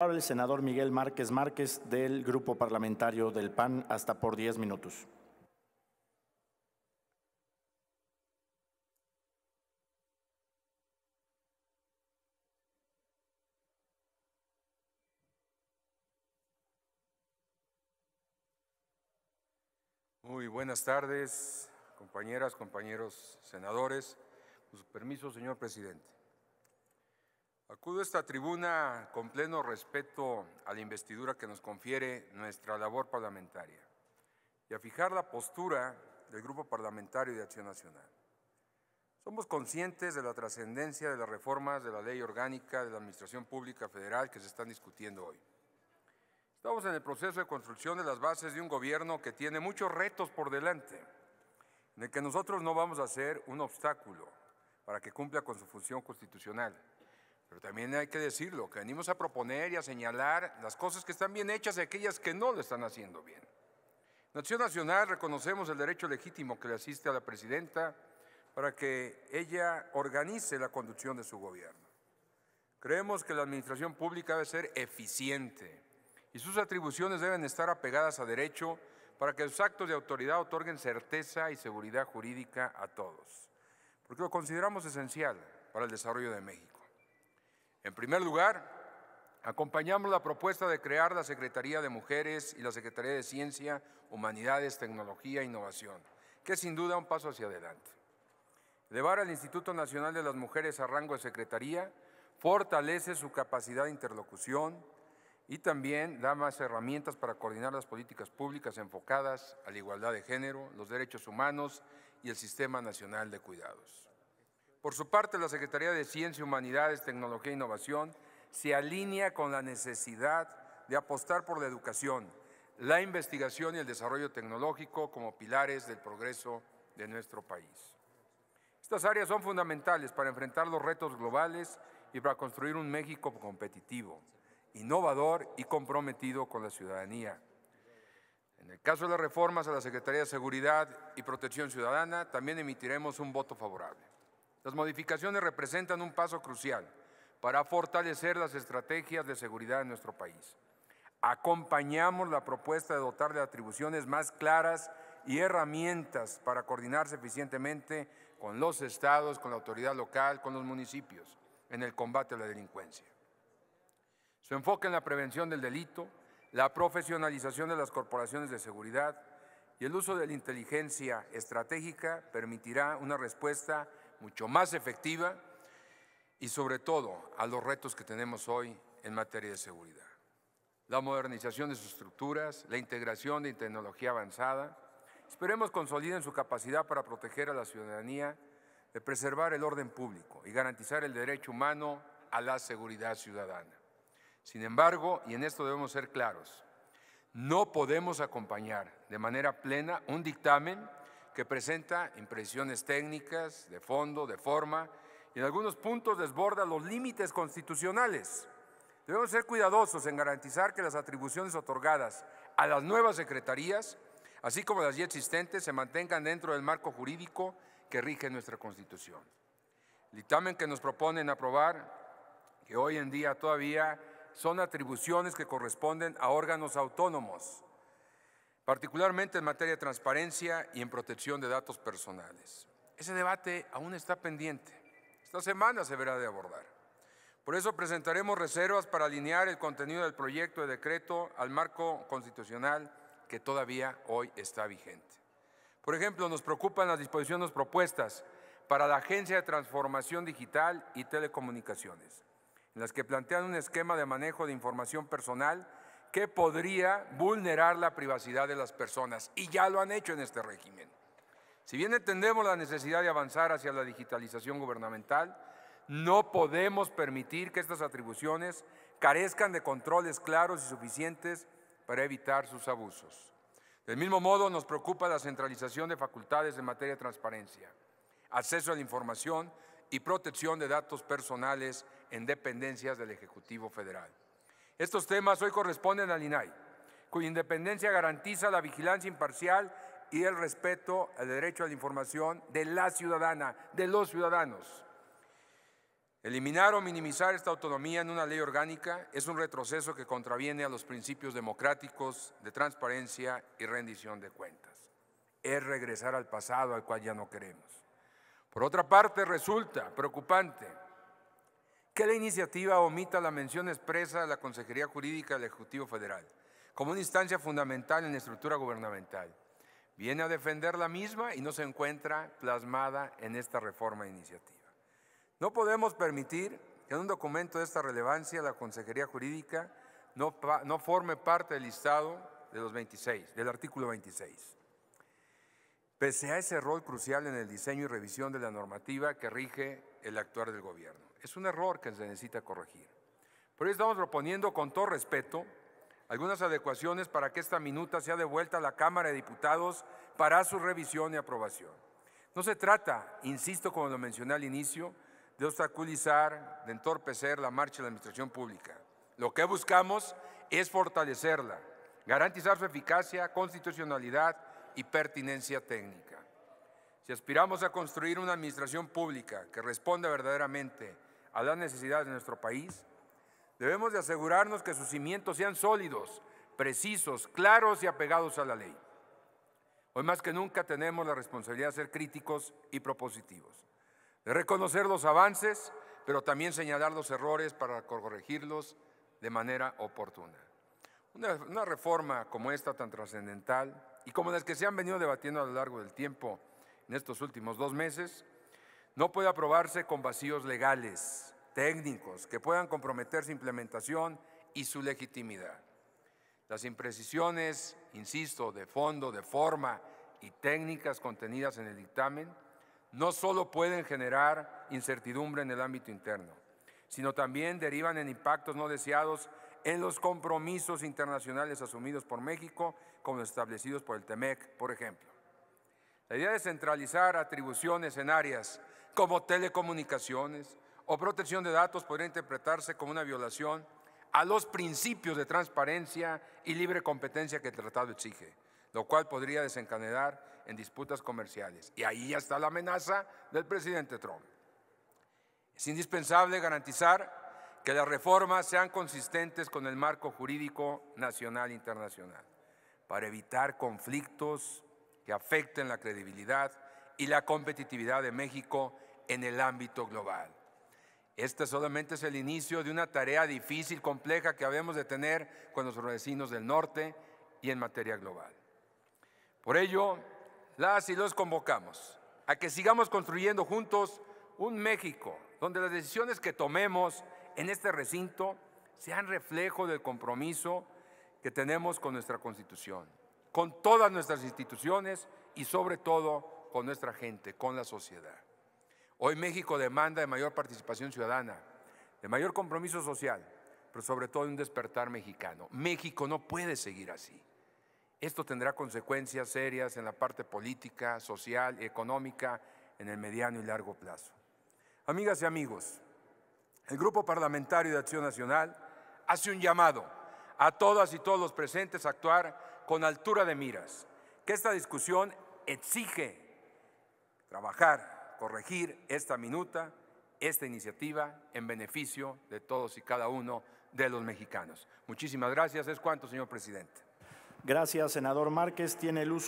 El senador Miguel Márquez Márquez del Grupo Parlamentario del PAN hasta por 10 minutos. Muy buenas tardes, compañeras, compañeros senadores. Con su permiso, señor presidente. Acudo a esta tribuna con pleno respeto a la investidura que nos confiere nuestra labor parlamentaria y a fijar la postura del Grupo Parlamentario de Acción Nacional. Somos conscientes de la trascendencia de las reformas de la Ley Orgánica de la Administración Pública Federal que se están discutiendo hoy. Estamos en el proceso de construcción de las bases de un gobierno que tiene muchos retos por delante, en el que nosotros no vamos a ser un obstáculo para que cumpla con su función constitucional pero también hay que decirlo, que venimos a proponer y a señalar las cosas que están bien hechas y aquellas que no lo están haciendo bien. En Nacional reconocemos el derecho legítimo que le asiste a la presidenta para que ella organice la conducción de su gobierno. Creemos que la administración pública debe ser eficiente y sus atribuciones deben estar apegadas a derecho para que sus actos de autoridad otorguen certeza y seguridad jurídica a todos, porque lo consideramos esencial para el desarrollo de México. En primer lugar, acompañamos la propuesta de crear la Secretaría de Mujeres y la Secretaría de Ciencia, Humanidades, Tecnología e Innovación, que es sin duda un paso hacia adelante. Elevar al Instituto Nacional de las Mujeres a rango de Secretaría fortalece su capacidad de interlocución y también da más herramientas para coordinar las políticas públicas enfocadas a la igualdad de género, los derechos humanos y el Sistema Nacional de Cuidados. Por su parte, la Secretaría de Ciencia, Humanidades, Tecnología e Innovación se alinea con la necesidad de apostar por la educación, la investigación y el desarrollo tecnológico como pilares del progreso de nuestro país. Estas áreas son fundamentales para enfrentar los retos globales y para construir un México competitivo, innovador y comprometido con la ciudadanía. En el caso de las reformas a la Secretaría de Seguridad y Protección Ciudadana, también emitiremos un voto favorable. Las modificaciones representan un paso crucial para fortalecer las estrategias de seguridad en nuestro país. Acompañamos la propuesta de dotar de atribuciones más claras y herramientas para coordinarse eficientemente con los estados, con la autoridad local, con los municipios en el combate a la delincuencia. Su enfoque en la prevención del delito, la profesionalización de las corporaciones de seguridad y el uso de la inteligencia estratégica permitirá una respuesta mucho más efectiva y sobre todo a los retos que tenemos hoy en materia de seguridad. La modernización de sus estructuras, la integración de tecnología avanzada, esperemos consoliden su capacidad para proteger a la ciudadanía, de preservar el orden público y garantizar el derecho humano a la seguridad ciudadana. Sin embargo, y en esto debemos ser claros, no podemos acompañar de manera plena un dictamen que presenta impresiones técnicas, de fondo, de forma, y en algunos puntos desborda los límites constitucionales. Debemos ser cuidadosos en garantizar que las atribuciones otorgadas a las nuevas secretarías, así como las ya existentes, se mantengan dentro del marco jurídico que rige nuestra Constitución. El dictamen que nos proponen aprobar, que hoy en día todavía son atribuciones que corresponden a órganos autónomos, particularmente en materia de transparencia y en protección de datos personales. Ese debate aún está pendiente. Esta semana se verá de abordar. Por eso presentaremos reservas para alinear el contenido del proyecto de decreto al marco constitucional que todavía hoy está vigente. Por ejemplo, nos preocupan las disposiciones propuestas para la Agencia de Transformación Digital y Telecomunicaciones, en las que plantean un esquema de manejo de información personal que podría vulnerar la privacidad de las personas y ya lo han hecho en este régimen. Si bien entendemos la necesidad de avanzar hacia la digitalización gubernamental, no podemos permitir que estas atribuciones carezcan de controles claros y suficientes para evitar sus abusos. Del mismo modo, nos preocupa la centralización de facultades en materia de transparencia, acceso a la información y protección de datos personales en dependencias del Ejecutivo Federal. Estos temas hoy corresponden al INAI, cuya independencia garantiza la vigilancia imparcial y el respeto al derecho a la información de la ciudadana, de los ciudadanos. Eliminar o minimizar esta autonomía en una ley orgánica es un retroceso que contraviene a los principios democráticos de transparencia y rendición de cuentas. Es regresar al pasado al cual ya no queremos. Por otra parte, resulta preocupante que la iniciativa omita la mención expresa de la Consejería Jurídica del Ejecutivo Federal como una instancia fundamental en la estructura gubernamental. Viene a defender la misma y no se encuentra plasmada en esta reforma de iniciativa. No podemos permitir que en un documento de esta relevancia la Consejería Jurídica no, no forme parte del listado de los 26, del artículo 26. Pese a ese rol crucial en el diseño y revisión de la normativa que rige el actuar del gobierno. Es un error que se necesita corregir. Por eso estamos proponiendo con todo respeto algunas adecuaciones para que esta minuta sea devuelta a la Cámara de Diputados para su revisión y aprobación. No se trata, insisto como lo mencioné al inicio, de obstaculizar, de entorpecer la marcha de la administración pública. Lo que buscamos es fortalecerla, garantizar su eficacia, constitucionalidad y pertinencia técnica. Si aspiramos a construir una administración pública que responda verdaderamente a las necesidades de nuestro país, debemos de asegurarnos que sus cimientos sean sólidos, precisos, claros y apegados a la ley. Hoy más que nunca tenemos la responsabilidad de ser críticos y propositivos de reconocer los avances, pero también señalar los errores para corregirlos de manera oportuna. Una, reforma como esta tan trascendental y como las que se han venido debatiendo a lo largo del tiempo en estos últimos dos meses, no puede aprobarse con vacíos legales, técnicos, que puedan comprometer su implementación y su legitimidad. Las imprecisiones, insisto, de fondo, de forma y técnicas contenidas en el dictamen no solo pueden generar incertidumbre en el ámbito interno, sino también derivan en impactos no deseados en los compromisos internacionales asumidos por México, como establecidos por el TEMEC, por ejemplo. La idea de centralizar atribuciones en áreas como telecomunicaciones o protección de datos podría interpretarse como una violación a los principios de transparencia y libre competencia que el tratado exige, lo cual podría desencadenar en disputas comerciales. Y ahí ya está la amenaza del presidente Trump. Es indispensable garantizar que las reformas sean consistentes con el marco jurídico nacional e internacional para evitar conflictos que afecten la credibilidad y la competitividad de México en el ámbito global. Este solamente es el inicio de una tarea difícil, compleja que habemos de tener con nuestros vecinos del norte y en materia global. Por ello, las y los convocamos a que sigamos construyendo juntos un México donde las decisiones que tomemos en este recinto sean reflejo del compromiso que tenemos con nuestra Constitución, con todas nuestras instituciones y sobre todo con nuestra gente, con la sociedad. Hoy México demanda de mayor participación ciudadana, de mayor compromiso social, pero sobre todo de un despertar mexicano. México no puede seguir así. Esto tendrá consecuencias serias en la parte política, social y económica en el mediano y largo plazo. Amigas y amigos, el Grupo Parlamentario de Acción Nacional hace un llamado a todas y todos los presentes a actuar con altura de miras, que esta discusión exige trabajar, corregir esta minuta, esta iniciativa en beneficio de todos y cada uno de los mexicanos. Muchísimas gracias. Es cuanto, señor presidente. Gracias, senador Márquez. Tiene el uso